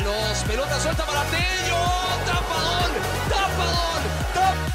Ábalos, pelota suelta para Tello, tapadón, tapadón, tapadón.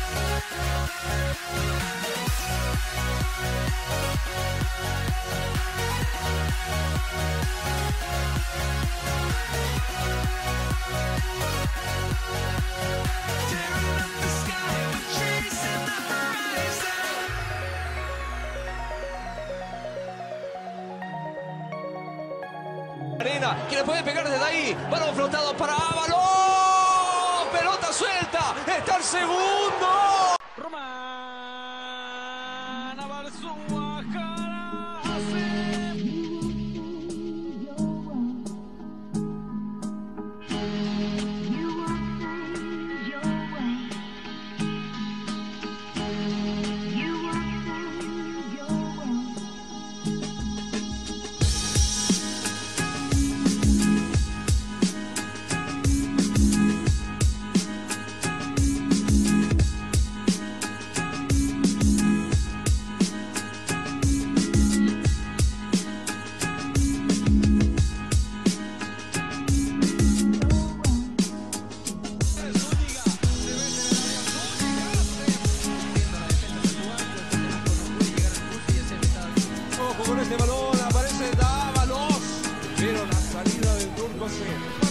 Arena, que le puede pegar desde ahí. Balón flotado para Ávalo. Pelota suelta. Está el segundo. Yeah.